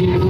you.